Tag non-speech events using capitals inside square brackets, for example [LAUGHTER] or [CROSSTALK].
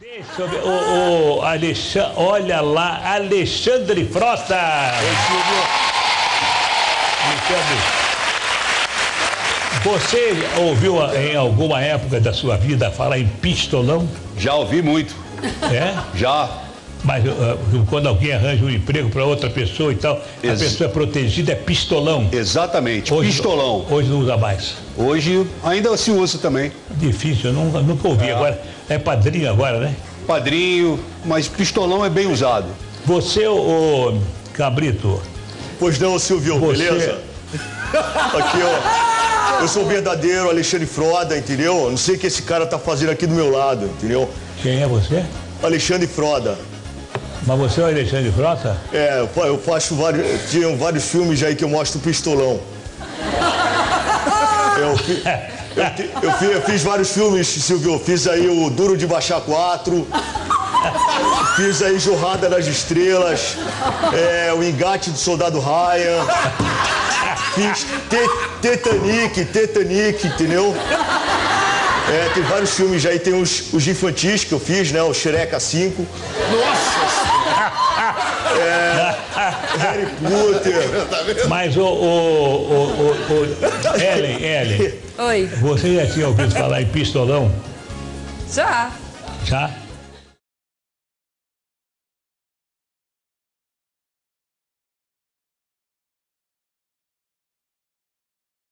Deixa eu ver. O, o Alexandre, olha lá, Alexandre Frota. Alexandre. Você ouviu em alguma época da sua vida falar em pistolão? Já ouvi muito. É? Já. Mas uh, quando alguém arranja um emprego para outra pessoa e tal, Ex a pessoa é protegida, é pistolão. Exatamente, Hoje, pistolão. Hoje não usa mais. Hoje ainda se usa também. Difícil, eu nunca, nunca ouvi. É. Agora, é padrinho agora, né? Padrinho, mas pistolão é bem usado. Você, o Cabrito, Pois não, Silvio, Você- beleza? [LAUGHS] Aqui, ó. Eu sou o verdadeiro Alexandre Froda, entendeu? Não sei o que esse cara tá fazendo aqui do meu lado, entendeu? quem é você? Alexandre Froda. Mas você é o Alexandre Frota? É, eu fa- eu faço vários. Tinha vários filmes aí que eu mostro o pistolão. [LAUGHS] Eu, fi- eu eu fi- eu fiz vários filmes, Silvio. Eu fiz aí o Duro de Baixar 4. Fiz aí Jorrada das Estrelas. é, o Engate do Soldado Ryan. Fiz Te- Titanic, Titanic, entendeu? É, tem vários filmes aí, tem os, os infantis que eu fiz, né? O Xereca 5. Harry Potter. Mas o, o, o, o, o- Ellen, Ellen, Oi. você já tinha ouvido falar em pistolão? Já. Já?